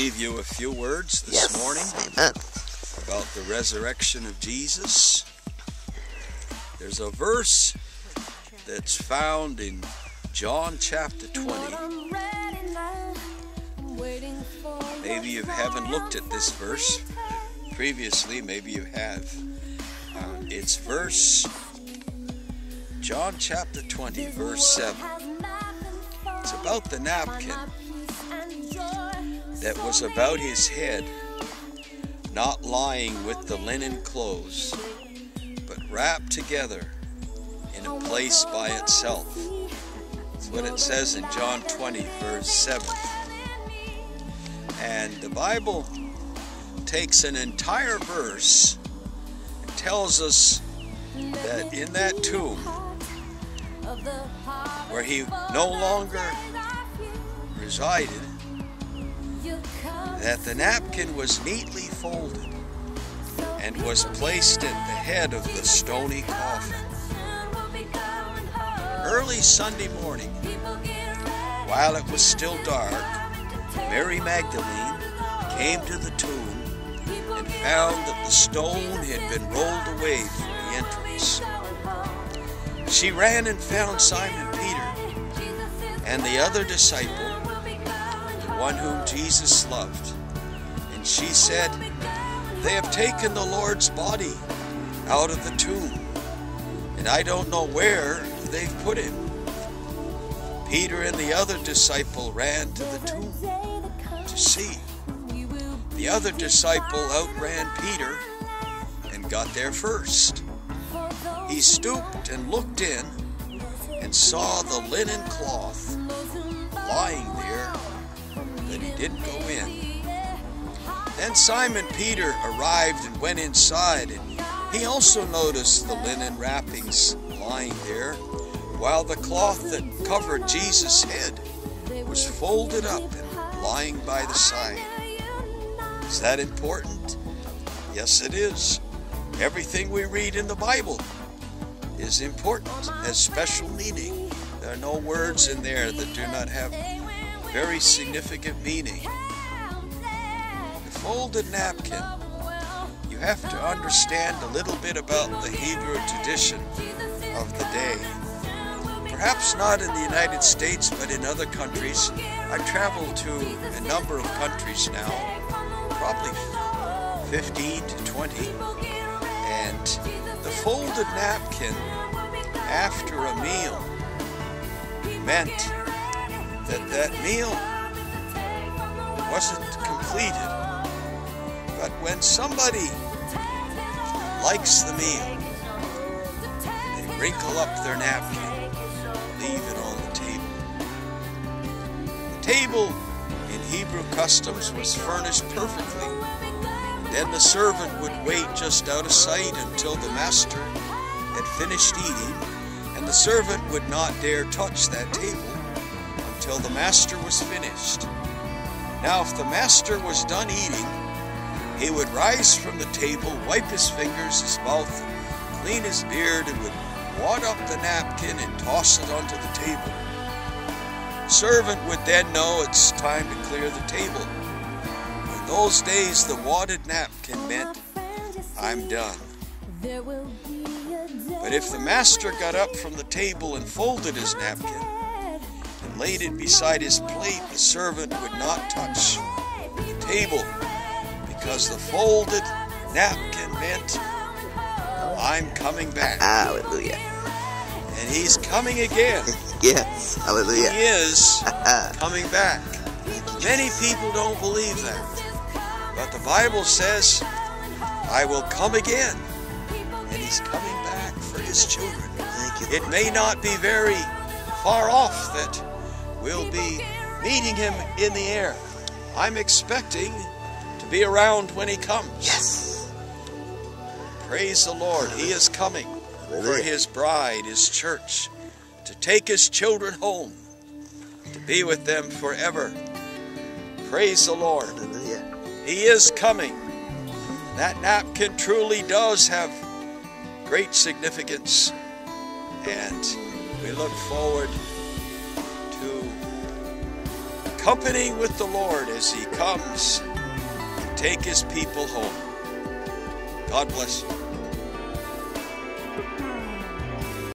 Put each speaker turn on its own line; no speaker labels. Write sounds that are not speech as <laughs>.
leave you a few words this
yes.
morning
Amen.
about the resurrection of Jesus. There's a verse that's found in John chapter 20. Maybe you haven't looked at this verse previously, maybe you have. Uh, it's verse, John chapter 20, verse 7. It's about the napkin that was about his head, not lying with the linen clothes, but wrapped together in a place by itself. That's what it says in John 20, verse 7. And the Bible takes an entire verse and tells us that in that tomb, where he no longer resided, that the napkin was neatly folded and was placed at the head of the stony coffin. Early Sunday morning, while it was still dark, Mary Magdalene came to the tomb and found that the stone had been rolled away from the entrance. She ran and found Simon Peter and the other disciple, one whom Jesus loved. And she said, They have taken the Lord's body out of the tomb, and I don't know where they've put him. Peter and the other disciple ran to the tomb to see. The other disciple outran Peter and got there first. He stooped and looked in and saw the linen cloth lying there, but he didn't go in. Then Simon Peter arrived and went inside, and he also noticed the linen wrappings lying there, while the cloth that covered Jesus' head was folded up and lying by the side. Is that important? Yes, it is. Everything we read in the Bible is important, has special meaning. There are no words in there that do not have very significant meaning. The folded napkin, you have to understand a little bit about the Hebrew tradition of the day. Perhaps not in the United States, but in other countries. I've traveled to a number of countries now, probably 15 to 20, and the folded napkin after a meal meant that that meal wasn't completed. But when somebody likes the meal, they wrinkle up their napkin, leave it on the table. The table in Hebrew customs was furnished perfectly. Then the servant would wait just out of sight until the master had finished eating, and the servant would not dare touch that table until the master was finished. Now, if the master was done eating, he would rise from the table, wipe his fingers, his mouth, clean his beard, and would wad up the napkin and toss it onto the table. The servant would then know it's time to clear the table. In those days, the wadded napkin meant, I'm done. But if the master got up from the table and folded his napkin laid it beside his plate, the servant would not touch the table because the folded napkin meant, oh, I'm coming back.
Hallelujah.
And he's coming again. <laughs>
Yes. Hallelujah.
He is <laughs> coming back. Many people don't believe that. But the Bible says, I will come again. And he's coming back for his children.
Thank you.
It may not be very far off that we'll be meeting him in the air. I'm expecting to be around when he comes.
Yes.
Praise the Lord. He is coming for his bride, his church, to take his children home, to be with them forever. Praise the Lord. He is coming. That napkin truly does have great significance, and we look forward company with the Lord as He comes to take His people home. God bless you.